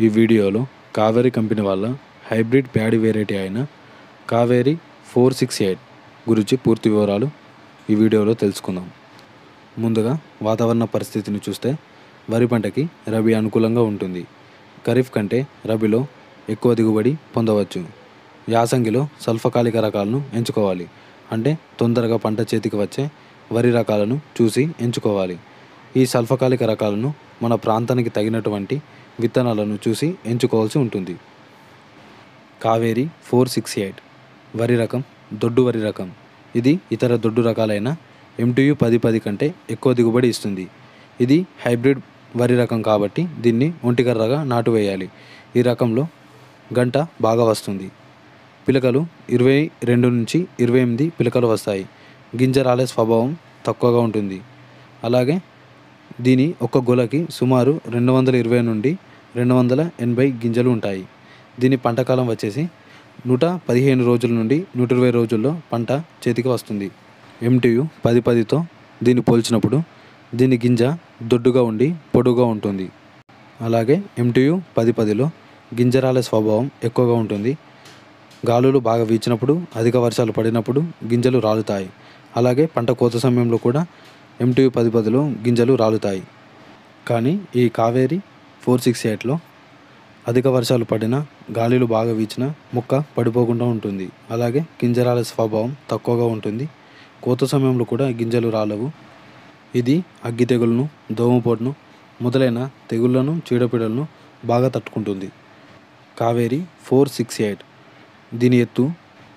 ఈ వీడియోలో కావేరి కంపెనీ వాళ్ళ హైబ్రిడ్ ప్యాడీ వెరైటీ అయిన కావేరి ఫోర్ సిక్స్ ఎయిట్ గురించి పూర్తి వివరాలు ఈ వీడియోలో తెలుసుకుందాం. ముందుగా వాతావరణ పరిస్థితిని చూస్తే వరి పంటకి రబీ అనుకూలంగా ఉంటుంది. ఖరీఫ్ కంటే రబీలో ఎక్కువ దిగుబడి పొందవచ్చు. యాసంగిలో స్వల్పకాలిక రకాలను ఎంచుకోవాలి. అంటే తొందరగా పంట చేతికి వచ్చే వరి రకాలను చూసి ఎంచుకోవాలి. ఈ స్వల్పకాలిక రకాలను మన ప్రాంతానికి తగినటువంటి విత్తనాలను చూసి ఎంచుకోవాల్సి ఉంటుంది. కావేరి ఫోర్ సిక్స్ ఎయిట్ వరి రకం దొడ్డు వరి రకం. ఇది ఇతర దొడ్డు రకాలైన ఎంటీయు పది పది కంటే ఎక్కువ దిగుబడి ఇస్తుంది. ఇది హైబ్రిడ్ వరి రకం కాబట్టి దీన్ని ఒంటికర్రగా నాటు వేయాలి ఈ రకంలో గంట బాగా వస్తుంది. పిలకలు ఇరవై రెండు నుంచి ఇరవై ఎనిమిది పిలకలు వస్తాయి. గింజ రాలే స్వభావం తక్కువగా ఉంటుంది. అలాగే దీని ఒక్క గొలకి సుమారు రెండు వందల ఇరవై నుండి రెండు వందల ఎనభై గింజలు ఉంటాయి. దీని పంట కాలం వచ్చేసి నూట పదిహేను రోజుల నుండి నూట ఇరవై రోజుల్లో పంట చేతికి వస్తుంది. ఎంటీయు పది పదితో దీన్ని పోల్చినప్పుడు దీని గింజ దొడ్డుగా ఉండి పొడుగా ఉంటుంది. అలాగే ఎంటీయు పది పదిలో గింజరాల స్వభావం ఎక్కువగా ఉంటుంది. గాలులు బాగా వీచినప్పుడు అధిక వర్షాలు పడినప్పుడు గింజలు రాలుతాయి. అలాగే పంట కోత సమయంలో కూడా ఎంటీయు పది పదిలో గింజలు రాలుతాయి. కానీ ఈ కావేరి ఫోర్ సిక్స్ ఎయిట్లో అధిక వర్షాలు పడినా గాలిలు బాగా వీచినా మొక్క పడిపోకుండా ఉంటుంది. అలాగే గింజరాల స్వభావం తక్కువగా ఉంటుంది. కోత సమయంలో కూడా గింజలు రాలవు. ఇది అగ్గి తెగులను దోమపోటును మొదలైన తెగుళ్ళను చీడపీడలను బాగా తట్టుకుంటుంది. కావేరి ఫోర్ సిక్స్ ఎయిట్ దీని ఎత్తు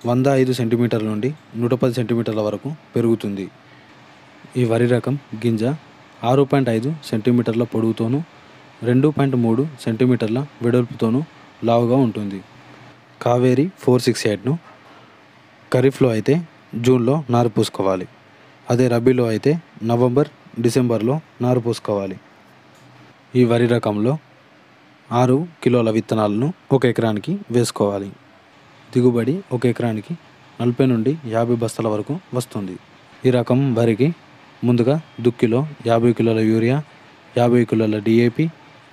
వంద ఐదు సెంటీమీటర్ల నుండి నూట పది సెంటీమీటర్ల వరకు పెరుగుతుంది. ఈ వరి రకం గింజ ఆరు పాయింట్ ఐదు సెంటీమీటర్ల పొడుగుతోనూ రెండు పాయింట్ మూడు సెంటీమీటర్ల వెడల్పుతోనూ లావుగా ఉంటుంది. కావేరి ఫోర్ సిక్స్ ఎయిట్ను ఖరీఫ్లో అయితే జూన్లో నారు పూసుకోవాలి. అదే రబీలో అయితే నవంబర్ డిసెంబర్లో నారు పూసుకోవాలి. ఈ వరి రకంలో ఆరు కిలోల విత్తనాలను ఒక ఎకరానికి వేసుకోవాలి. దిగుబడి ఒక ఎకరానికి నలభై నుండి యాభై బస్తాల వరకు వస్తుంది. ఈ రకం వరికి ముందుగా దుక్కిలో యాభై కిలోల యూరియా యాభై కిలోల డిఏపి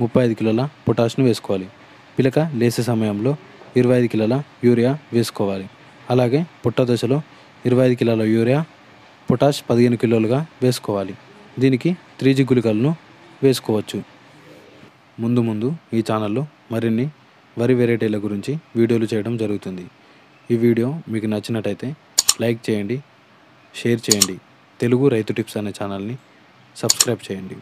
ముప్పై ఐదు కిలోల పొటాష్ను వేసుకోవాలి. పిలక లేసే సమయంలో ఇరవై ఐదు కిలోల యూరియా వేసుకోవాలి. అలాగే పుట్ట దశలో ఇరవై ఐదు కిలోల యూరియా పొటాష్ పదిహేను కిలోలుగా వేసుకోవాలి. దీనికి త్రీ జీ గుళికలను వేసుకోవచ్చు. ముందు ముందు ఈ ఛానల్లో మరిన్ని వరి వెరైటీల గురించి వీడియోలు చేయడం జరుగుతుంది. ఈ వీడియో మీకు నచ్చినట్టయితే లైక్ చేయండి షేర్ చేయండి. తెలుగు రైతు టిప్స్ అనే ఛానల్ని సబ్స్క్రైబ్ చేయండి.